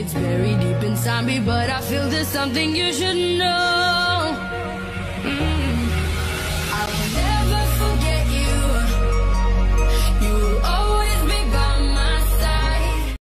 It's buried deep inside me, but I feel there's something you should know.